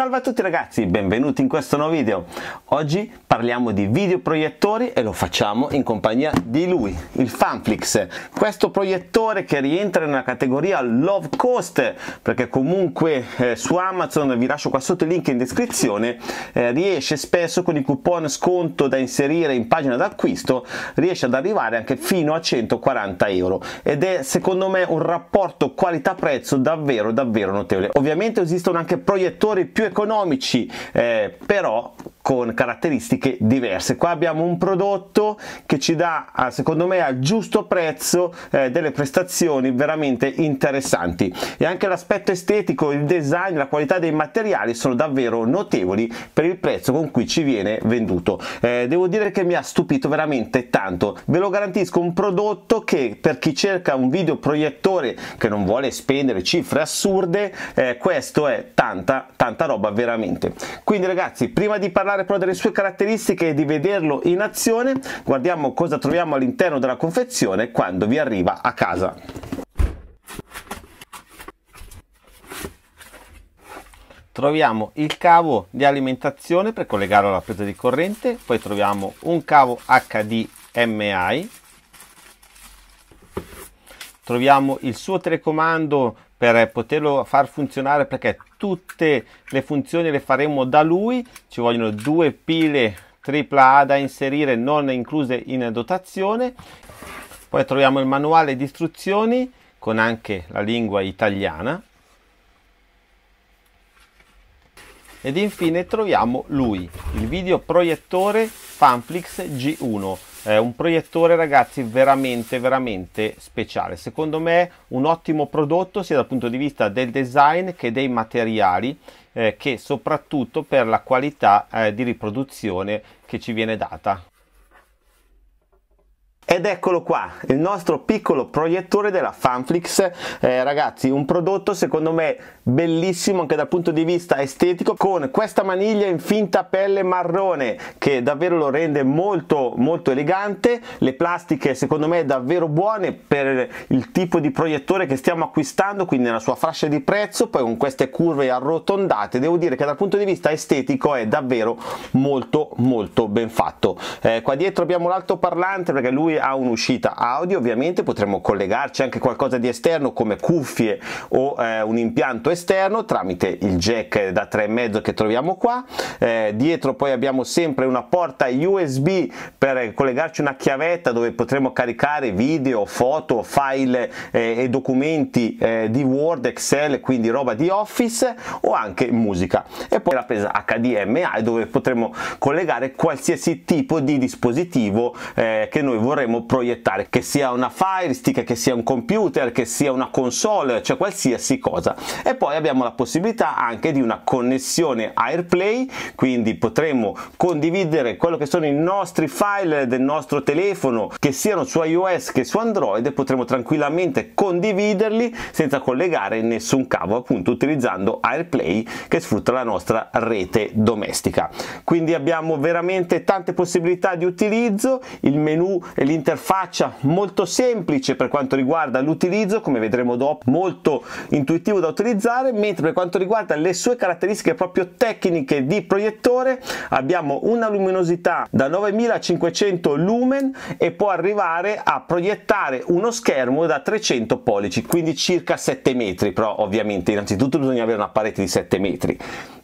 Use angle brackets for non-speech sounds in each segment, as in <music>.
Salve a tutti ragazzi, benvenuti in questo nuovo video. Oggi parliamo di videoproiettori e lo facciamo in compagnia di lui, il Fanflix. Questo proiettore che rientra nella categoria low cost, perché comunque eh, su Amazon, vi lascio qua sotto il link in descrizione, eh, riesce spesso con i coupon sconto da inserire in pagina d'acquisto, riesce ad arrivare anche fino a 140 euro ed è secondo me un rapporto qualità-prezzo davvero davvero notevole. Ovviamente esistono anche proiettori più economici eh, però con caratteristiche diverse. Qua abbiamo un prodotto che ci dà secondo me al giusto prezzo eh, delle prestazioni veramente interessanti. E anche l'aspetto estetico il design la qualità dei materiali sono davvero notevoli per il prezzo con cui ci viene venduto. Eh, devo dire che mi ha stupito veramente tanto. Ve lo garantisco un prodotto che per chi cerca un videoproiettore che non vuole spendere cifre assurde eh, questo è tanta tanta roba veramente. Quindi ragazzi prima di parlare però delle sue caratteristiche e di vederlo in azione guardiamo cosa troviamo all'interno della confezione quando vi arriva a casa. Troviamo il cavo di alimentazione per collegarlo alla presa di corrente poi troviamo un cavo HDMI troviamo il suo telecomando per poterlo far funzionare perché tutte le funzioni le faremo da lui. Ci vogliono due pile AAA da inserire non incluse in dotazione. Poi troviamo il manuale di istruzioni con anche la lingua italiana. Ed infine troviamo lui il videoproiettore Fanflix G1 è un proiettore ragazzi veramente veramente speciale. Secondo me un ottimo prodotto sia dal punto di vista del design che dei materiali eh, che soprattutto per la qualità eh, di riproduzione che ci viene data ed eccolo qua, il nostro piccolo proiettore della Fanflix, eh, ragazzi, un prodotto secondo me bellissimo anche dal punto di vista estetico, con questa maniglia in finta pelle marrone che davvero lo rende molto molto elegante, le plastiche secondo me davvero buone per il tipo di proiettore che stiamo acquistando, quindi nella sua fascia di prezzo, poi con queste curve arrotondate, devo dire che dal punto di vista estetico è davvero molto molto ben fatto. Eh, qua dietro abbiamo l'altoparlante perché lui ha un'uscita audio ovviamente potremmo collegarci anche qualcosa di esterno come cuffie o eh, un impianto esterno tramite il jack da 3,5 che troviamo qua. Eh, dietro poi abbiamo sempre una porta USB per collegarci una chiavetta dove potremo caricare video, foto, file eh, e documenti eh, di Word, Excel, quindi roba di Office o anche musica. E poi la presa HDMI dove potremo collegare qualsiasi tipo di dispositivo eh, che noi vorremmo vorremmo proiettare, che sia una Fire Stick, che sia un computer, che sia una console, cioè qualsiasi cosa. E poi abbiamo la possibilità anche di una connessione AirPlay, quindi potremo condividere quello che sono i nostri file del nostro telefono, che siano su iOS che su Android, e potremo tranquillamente condividerli senza collegare nessun cavo, appunto utilizzando AirPlay che sfrutta la nostra rete domestica. Quindi abbiamo veramente tante possibilità di utilizzo, il menu e l'interfaccia interfaccia molto semplice per quanto riguarda l'utilizzo, come vedremo dopo, molto intuitivo da utilizzare, mentre per quanto riguarda le sue caratteristiche proprio tecniche di proiettore abbiamo una luminosità da 9500 lumen e può arrivare a proiettare uno schermo da 300 pollici, quindi circa 7 metri, però ovviamente innanzitutto bisogna avere una parete di 7 metri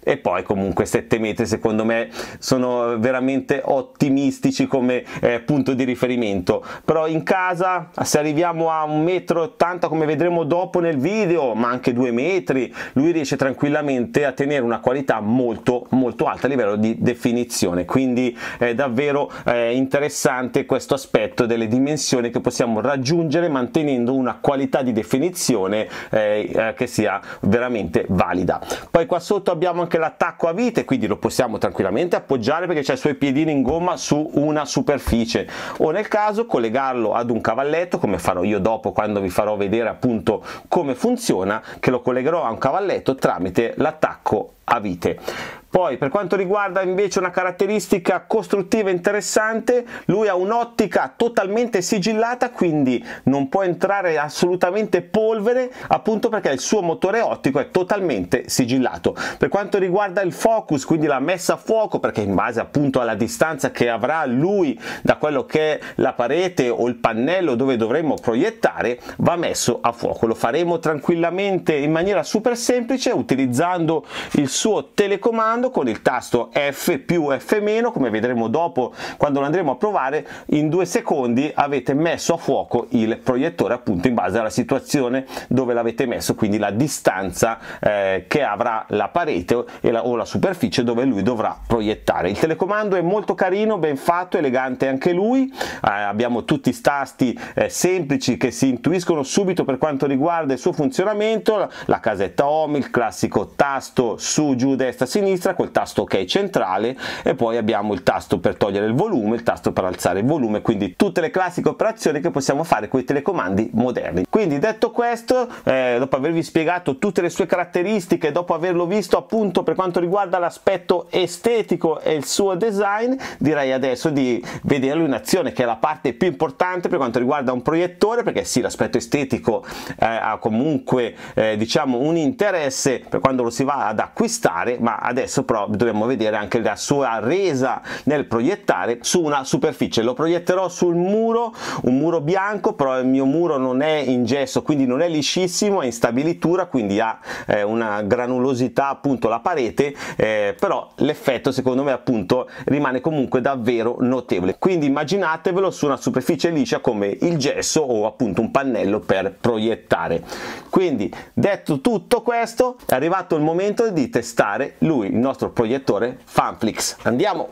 e poi comunque 7 metri secondo me sono veramente ottimistici come eh, punto di riferimento. Però in casa se arriviamo a 1,80 m come vedremo dopo nel video ma anche 2 metri lui riesce tranquillamente a tenere una qualità molto molto alta a livello di definizione. Quindi è davvero eh, interessante questo aspetto delle dimensioni che possiamo raggiungere mantenendo una qualità di definizione eh, eh che sia veramente valida. Poi qua sotto abbiamo anche anche l'attacco a vite quindi lo possiamo tranquillamente appoggiare perché c'è i suoi piedini in gomma su una superficie. O nel caso collegarlo ad un cavalletto come farò io dopo quando vi farò vedere appunto come funziona che lo collegherò a un cavalletto tramite l'attacco a vite Poi per quanto riguarda invece una caratteristica costruttiva interessante, lui ha un'ottica totalmente sigillata, quindi non può entrare assolutamente polvere, appunto perché il suo motore ottico è totalmente sigillato. Per quanto riguarda il focus, quindi la messa a fuoco, perché in base appunto alla distanza che avrà lui da quello che è la parete o il pannello dove dovremmo proiettare, va messo a fuoco. Lo faremo tranquillamente in maniera super semplice utilizzando il suo telecomando con il tasto F più F meno, come vedremo dopo quando lo andremo a provare, in due secondi avete messo a fuoco il proiettore appunto in base alla situazione dove l'avete messo, quindi la distanza eh, che avrà la parete la, o la superficie dove lui dovrà proiettare. Il telecomando è molto carino, ben fatto, elegante anche lui, eh, abbiamo tutti i tasti eh, semplici che si intuiscono subito per quanto riguarda il suo funzionamento, la casetta home, il classico tasto su, giù, destra, sinistra, col tasto ok centrale e poi abbiamo il tasto per togliere il volume, il tasto per alzare il volume, quindi tutte le classiche operazioni che possiamo fare con i telecomandi moderni. Quindi detto questo, eh, dopo avervi spiegato tutte le sue caratteristiche, dopo averlo visto appunto per quanto riguarda l'aspetto estetico e il suo design, direi adesso di vederlo in azione, che è la parte più importante per quanto riguarda un proiettore, perché sì, l'aspetto estetico eh, ha comunque eh, diciamo un interesse per quando lo si va ad acquistare, ma adesso però dobbiamo vedere anche la sua resa nel proiettare su una superficie. Lo proietterò sul muro, un muro bianco, però il mio muro non è in gesso, quindi non è liscissimo, è in stabilitura, quindi ha eh, una granulosità appunto la parete, eh, però l'effetto secondo me appunto rimane comunque davvero notevole. Quindi immaginatevelo su una superficie liscia come il gesso o appunto un pannello per proiettare. Quindi detto tutto questo è arrivato il momento di testare lui, nostro proiettore Fanflix. Andiamo!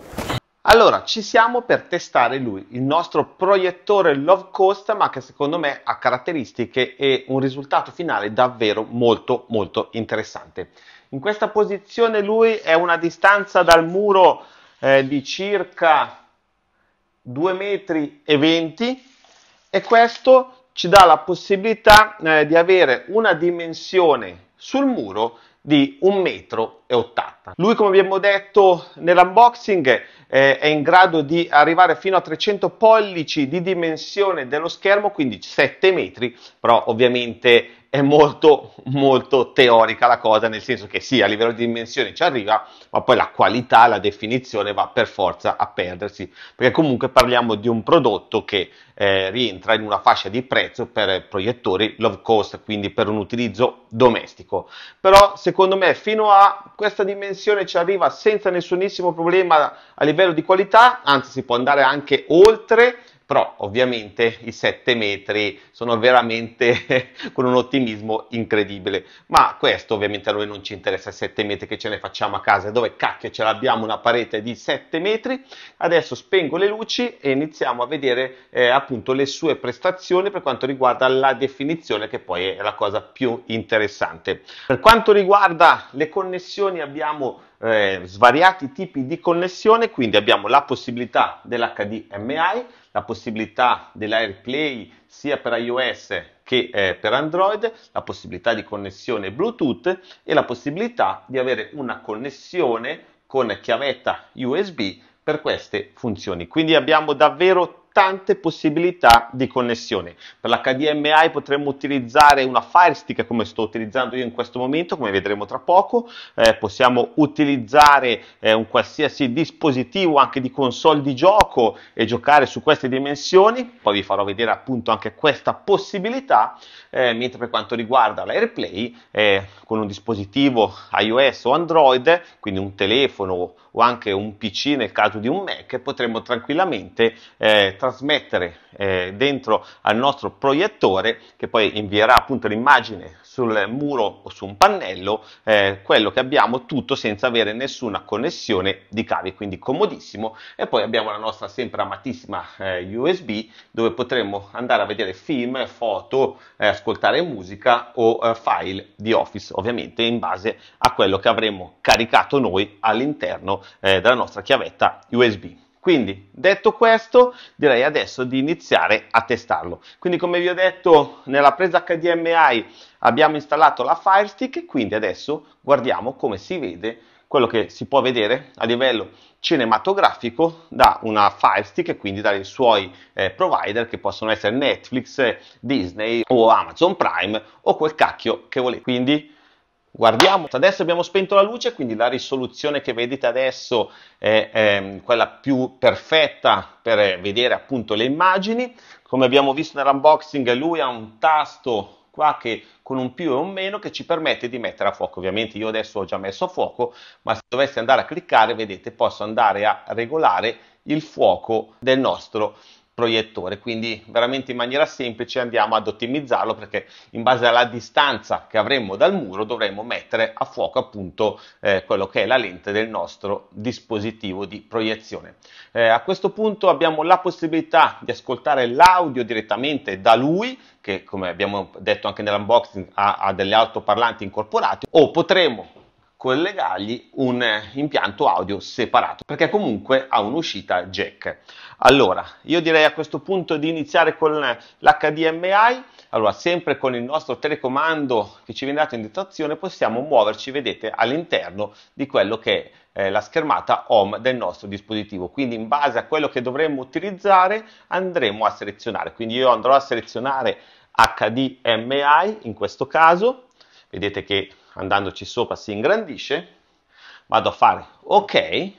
Allora, ci siamo per testare lui, il nostro proiettore Love Coast, ma che secondo me ha caratteristiche e un risultato finale davvero molto molto interessante. In questa posizione lui è una distanza dal muro eh, di circa 2 metri e 20 e questo ci dà la possibilità eh, di avere una dimensione sul muro di 1,80 metro. Lui, come abbiamo detto nell'unboxing, eh, è in grado di arrivare fino a 300 pollici di dimensione dello schermo, quindi 7 metri, però ovviamente è molto molto teorica la cosa, nel senso che sì, a livello di dimensioni ci arriva, ma poi la qualità, la definizione va per forza a perdersi, perché comunque parliamo di un prodotto che eh, rientra in una fascia di prezzo per proiettori low cost, quindi per un utilizzo domestico. Però secondo me fino a questa dimensione ci arriva senza nessunissimo problema a livello di qualità, anzi si può andare anche oltre però ovviamente i 7 metri sono veramente <laughs> con un ottimismo incredibile. Ma questo ovviamente a noi non ci interessa 7 metri che ce ne facciamo a casa dove cacchio ce l'abbiamo una parete di 7 metri. Adesso spengo le luci e iniziamo a vedere eh, appunto le sue prestazioni per quanto riguarda la definizione che poi è la cosa più interessante. Per quanto riguarda le connessioni abbiamo eh, svariati tipi di connessione quindi abbiamo la possibilità dell'HDMI la possibilità dell'AirPlay sia per iOS che eh, per Android, la possibilità di connessione Bluetooth e la possibilità di avere una connessione con chiavetta USB per queste funzioni. Quindi abbiamo davvero tante possibilità di connessione. Per l'HDMI potremmo utilizzare una Fire Stick come sto utilizzando io in questo momento, come vedremo tra poco. Eh, possiamo utilizzare eh, un qualsiasi dispositivo anche di console di gioco e giocare su queste dimensioni. Poi vi farò vedere appunto anche questa possibilità. Eh, mentre per quanto riguarda l'AirPlay, eh, con un dispositivo iOS o Android, quindi un telefono o anche un PC nel caso di un Mac, potremmo tranquillamente eh, trasmettere eh, dentro al nostro proiettore che poi invierà appunto l'immagine sul muro o su un pannello eh, quello che abbiamo tutto senza avere nessuna connessione di cavi quindi comodissimo. E poi abbiamo la nostra sempre amatissima eh, USB dove potremo andare a vedere film, foto, eh, ascoltare musica o eh, file di Office ovviamente in base a quello che avremo caricato noi all'interno eh, della nostra chiavetta USB. Quindi, detto questo, direi adesso di iniziare a testarlo. Quindi, come vi ho detto, nella presa HDMI abbiamo installato la Fire Stick, quindi adesso guardiamo come si vede quello che si può vedere a livello cinematografico da una Fire Stick e quindi dai suoi eh, provider che possono essere Netflix, Disney o Amazon Prime o quel cacchio che volete. Quindi Guardiamo, adesso abbiamo spento la luce, quindi la risoluzione che vedete adesso è, è quella più perfetta per vedere appunto le immagini. Come abbiamo visto nell'unboxing, lui ha un tasto qua che con un più e un meno che ci permette di mettere a fuoco. Ovviamente io adesso ho già messo a fuoco, ma se dovessi andare a cliccare, vedete, posso andare a regolare il fuoco del nostro proiettore, quindi veramente in maniera semplice andiamo ad ottimizzarlo perché in base alla distanza che avremo dal muro dovremo mettere a fuoco appunto eh, quello che è la lente del nostro dispositivo di proiezione. Eh, a questo punto abbiamo la possibilità di ascoltare l'audio direttamente da lui che come abbiamo detto anche nell'unboxing ha, ha delle altoparlanti incorporate o potremo collegargli un impianto audio separato perché comunque ha un'uscita jack. Allora, io direi a questo punto di iniziare con l'HDMI. Allora, sempre con il nostro telecomando che ci viene dato in dotazione possiamo muoverci, vedete, all'interno di quello che è eh, la schermata home del nostro dispositivo. Quindi in base a quello che dovremmo utilizzare andremo a selezionare. Quindi io andrò a selezionare HDMI in questo caso. Vedete che andandoci sopra si ingrandisce, vado a fare ok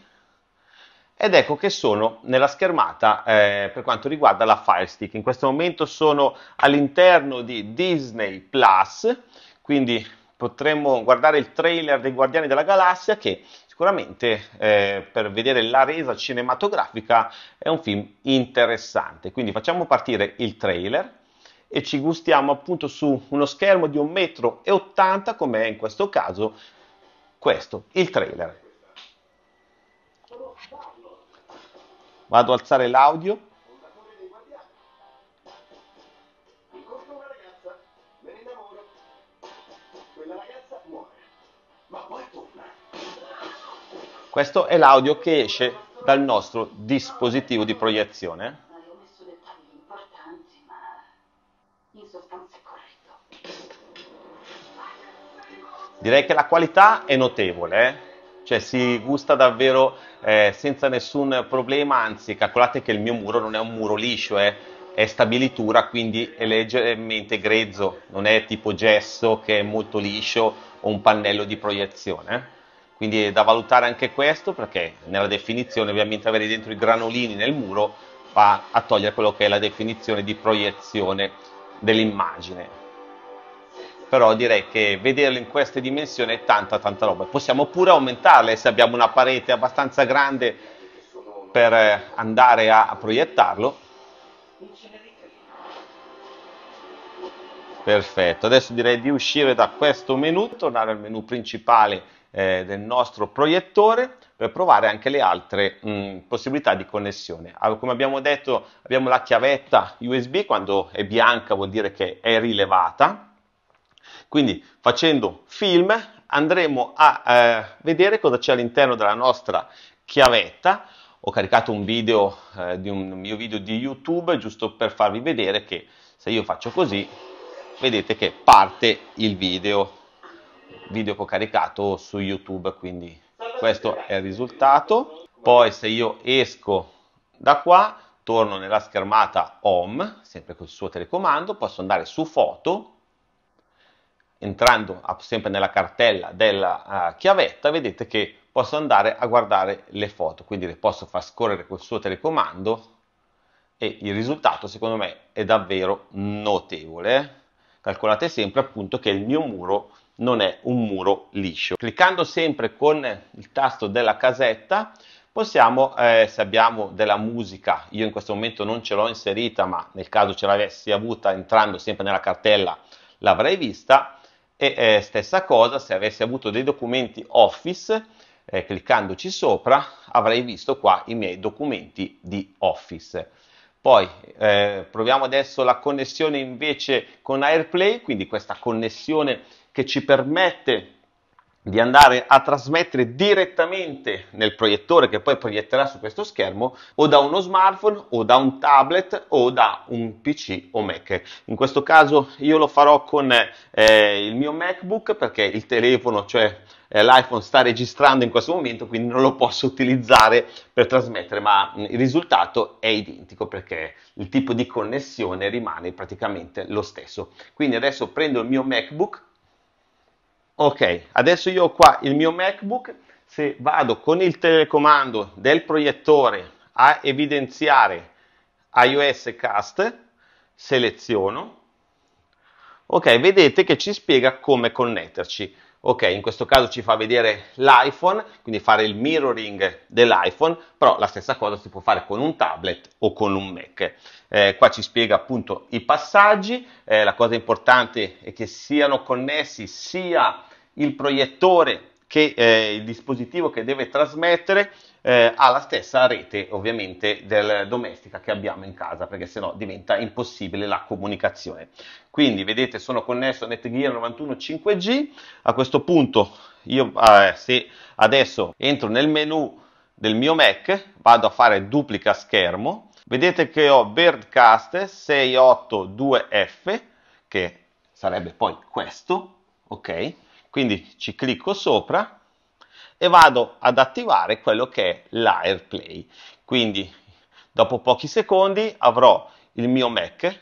ed ecco che sono nella schermata eh, per quanto riguarda la Fire Stick. In questo momento sono all'interno di Disney Plus, quindi potremmo guardare il trailer dei Guardiani della Galassia che sicuramente eh, per vedere la resa cinematografica è un film interessante. Quindi facciamo partire il trailer e ci gustiamo appunto su uno schermo di 1,80 m come è in questo caso questo, il trailer. Vado ad alzare l'audio. Questo è l'audio che esce dal nostro dispositivo di proiezione. Direi che la qualità è notevole, eh? cioè si gusta davvero eh, senza nessun problema, anzi calcolate che il mio muro non è un muro liscio, eh, è stabilitura, quindi è leggermente grezzo, non è tipo gesso che è molto liscio o un pannello di proiezione. Quindi è da valutare anche questo perché nella definizione ovviamente avere dentro i granolini nel muro va a togliere quello che è la definizione di proiezione dell'immagine però direi che vederlo in queste dimensioni è tanta tanta roba. Possiamo pure aumentarle se abbiamo una parete abbastanza grande per eh, andare a proiettarlo. Perfetto, adesso direi di uscire da questo menu, tornare al menu principale eh, del nostro proiettore per provare anche le altre mh, possibilità di connessione. Allora, come abbiamo detto abbiamo la chiavetta USB, quando è bianca vuol dire che è rilevata, quindi facendo film andremo a eh, vedere cosa c'è all'interno della nostra chiavetta. Ho caricato un video eh, di un mio video di YouTube giusto per farvi vedere che se io faccio così vedete che parte il video, video che ho caricato su YouTube, quindi questo è il risultato. Poi se io esco da qua, torno nella schermata home, sempre col suo telecomando, posso andare su foto entrando sempre nella cartella della uh, chiavetta, vedete che posso andare a guardare le foto, quindi le posso far scorrere col suo telecomando e il risultato secondo me è davvero notevole. Calcolate sempre appunto che il mio muro non è un muro liscio. Cliccando sempre con il tasto della casetta possiamo, eh, se abbiamo della musica, io in questo momento non ce l'ho inserita, ma nel caso ce l'avessi avuta entrando sempre nella cartella l'avrei vista, e eh, stessa cosa, se avessi avuto dei documenti Office, eh, cliccandoci sopra, avrei visto qua i miei documenti di Office. Poi eh, proviamo adesso la connessione invece con AirPlay, quindi questa connessione che ci permette di andare a trasmettere direttamente nel proiettore che poi proietterà su questo schermo o da uno smartphone o da un tablet o da un PC o Mac. In questo caso io lo farò con eh, il mio MacBook perché il telefono, cioè eh, l'iPhone sta registrando in questo momento, quindi non lo posso utilizzare per trasmettere, ma il risultato è identico perché il tipo di connessione rimane praticamente lo stesso. Quindi adesso prendo il mio MacBook Ok, adesso io ho qua il mio MacBook, se vado con il telecomando del proiettore a evidenziare iOS Cast, seleziono, ok, vedete che ci spiega come connetterci. Ok, in questo caso ci fa vedere l'iPhone, quindi fare il mirroring dell'iPhone, però la stessa cosa si può fare con un tablet o con un Mac. Eh, qua ci spiega appunto i passaggi, eh, la cosa importante è che siano connessi sia il proiettore che eh, il dispositivo che deve trasmettere eh, ha la stessa rete ovviamente del domestica che abbiamo in casa perché sennò diventa impossibile la comunicazione. Quindi vedete sono connesso a Netgear 91 5G a questo punto io eh, se adesso entro nel menu del mio Mac vado a fare duplica schermo. Vedete che ho Birdcast 682F che sarebbe poi questo ok? Quindi ci clicco sopra e vado ad attivare quello che è l'AirPlay. Quindi dopo pochi secondi avrò il mio Mac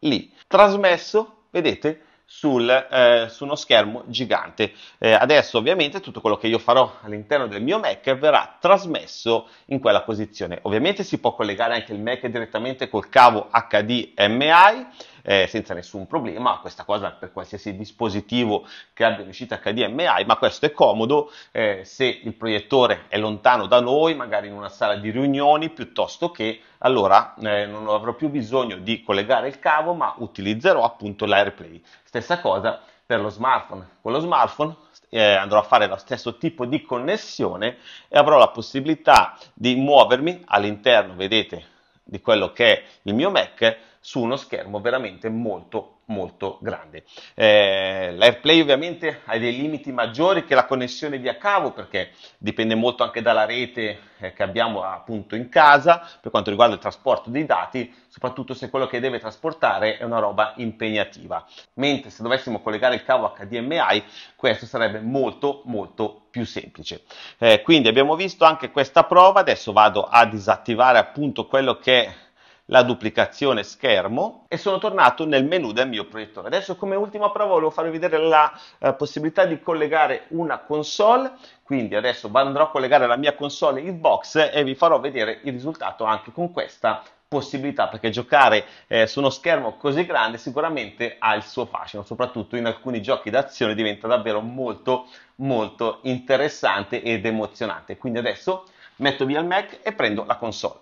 lì trasmesso, vedete, sul, eh, su uno schermo gigante. Eh, adesso ovviamente tutto quello che io farò all'interno del mio Mac verrà trasmesso in quella posizione. Ovviamente si può collegare anche il Mac direttamente col cavo HDMI eh, senza nessun problema, questa cosa per qualsiasi dispositivo che abbia un'uscita HDMI, ma questo è comodo eh, se il proiettore è lontano da noi, magari in una sala di riunioni, piuttosto che allora eh, non avrò più bisogno di collegare il cavo, ma utilizzerò appunto l'AirPlay. Stessa cosa per lo smartphone. Con lo smartphone eh, andrò a fare lo stesso tipo di connessione e avrò la possibilità di muovermi all'interno, vedete, di quello che è il mio Mac su uno schermo veramente molto molto grande. Eh, L'AirPlay ovviamente ha dei limiti maggiori che la connessione via cavo perché dipende molto anche dalla rete eh, che abbiamo appunto in casa per quanto riguarda il trasporto dei dati, soprattutto se quello che deve trasportare è una roba impegnativa. Mentre se dovessimo collegare il cavo HDMI questo sarebbe molto molto più semplice. Eh, quindi abbiamo visto anche questa prova, adesso vado a disattivare appunto quello che la duplicazione schermo e sono tornato nel menu del mio proiettore. Adesso come ultima prova volevo farvi vedere la eh, possibilità di collegare una console, quindi adesso andrò a collegare la mia console Xbox e vi farò vedere il risultato anche con questa possibilità perché giocare eh, su uno schermo così grande sicuramente ha il suo fascino soprattutto in alcuni giochi d'azione diventa davvero molto molto interessante ed emozionante quindi adesso metto via il Mac e prendo la console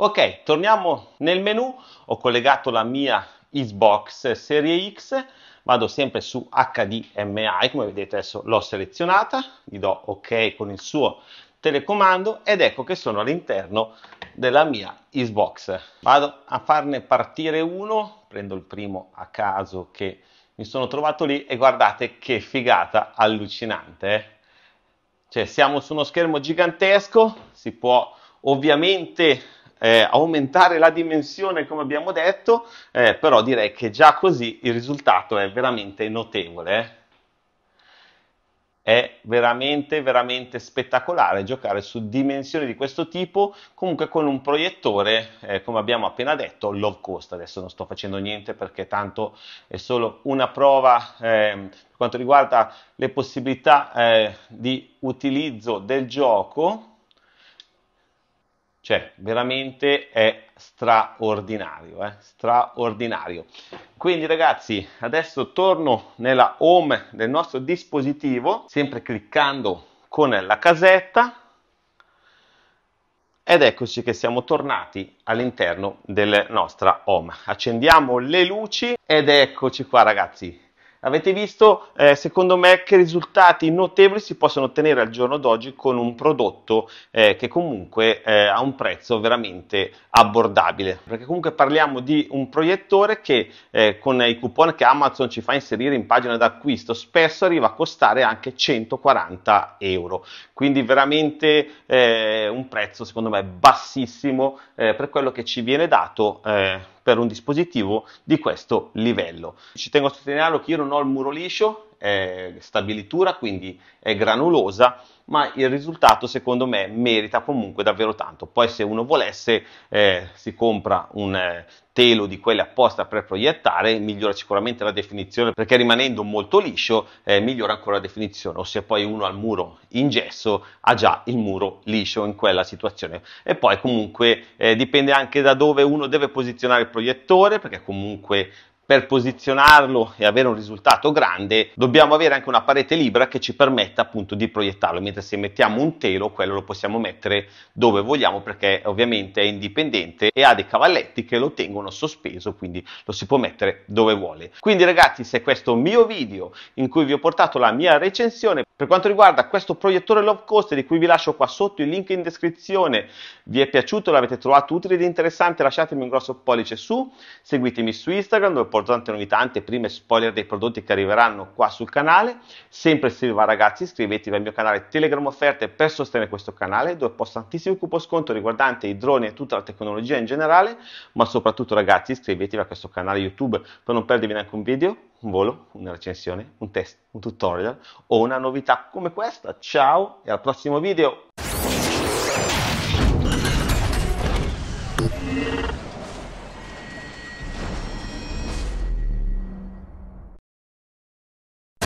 Ok, torniamo nel menu, ho collegato la mia Xbox Serie X, vado sempre su HDMI, come vedete adesso l'ho selezionata, gli do ok con il suo telecomando ed ecco che sono all'interno della mia Xbox. Vado a farne partire uno, prendo il primo a caso che mi sono trovato lì e guardate che figata allucinante. Eh? Cioè siamo su uno schermo gigantesco, si può ovviamente eh, aumentare la dimensione come abbiamo detto, eh, però direi che già così il risultato è veramente notevole. Eh. È veramente, veramente spettacolare giocare su dimensioni di questo tipo, comunque con un proiettore, eh, come abbiamo appena detto, low cost. Adesso non sto facendo niente perché tanto è solo una prova ehm, per quanto riguarda le possibilità eh, di utilizzo del gioco cioè, veramente è straordinario, eh? straordinario. Quindi ragazzi, adesso torno nella home del nostro dispositivo, sempre cliccando con la casetta, ed eccoci che siamo tornati all'interno della nostra home. Accendiamo le luci ed eccoci qua ragazzi. Avete visto, eh, secondo me, che risultati notevoli si possono ottenere al giorno d'oggi con un prodotto eh, che comunque eh, ha un prezzo veramente abbordabile. Perché comunque parliamo di un proiettore che eh, con i coupon che Amazon ci fa inserire in pagina d'acquisto spesso arriva a costare anche 140 euro. Quindi veramente eh, un prezzo secondo me bassissimo eh, per quello che ci viene dato per un dispositivo di questo livello. Ci tengo a sottolineare che io non ho il muro liscio, è stabilitura, quindi è granulosa, ma il risultato secondo me merita comunque davvero tanto. Poi se uno volesse eh, si compra un eh, telo di quelle apposta per proiettare, migliora sicuramente la definizione perché rimanendo molto liscio eh, migliora ancora la definizione o se poi uno ha il muro in gesso ha già il muro liscio in quella situazione e poi comunque eh, dipende anche da dove uno deve posizionare il proiettore perché comunque per posizionarlo e avere un risultato grande dobbiamo avere anche una parete libera che ci permetta appunto di proiettarlo. Mentre se mettiamo un telo quello lo possiamo mettere dove vogliamo perché ovviamente è indipendente e ha dei cavalletti che lo tengono sospeso quindi lo si può mettere dove vuole. Quindi ragazzi se questo mio video in cui vi ho portato la mia recensione per quanto riguarda questo proiettore low cost di cui vi lascio qua sotto il link in descrizione vi è piaciuto l'avete trovato utile ed interessante lasciatemi un grosso pollice su seguitemi su Instagram dove importante novità, anteprime spoiler dei prodotti che arriveranno qua sul canale. Sempre Silva ragazzi iscrivetevi al mio canale Telegram Offerte per sostenere questo canale dove posto tantissimi cupo sconto riguardante i droni e tutta la tecnologia in generale, ma soprattutto ragazzi iscrivetevi a questo canale YouTube per non perdervi neanche un video, un volo, una recensione, un test, un tutorial o una novità come questa. Ciao e al prossimo video!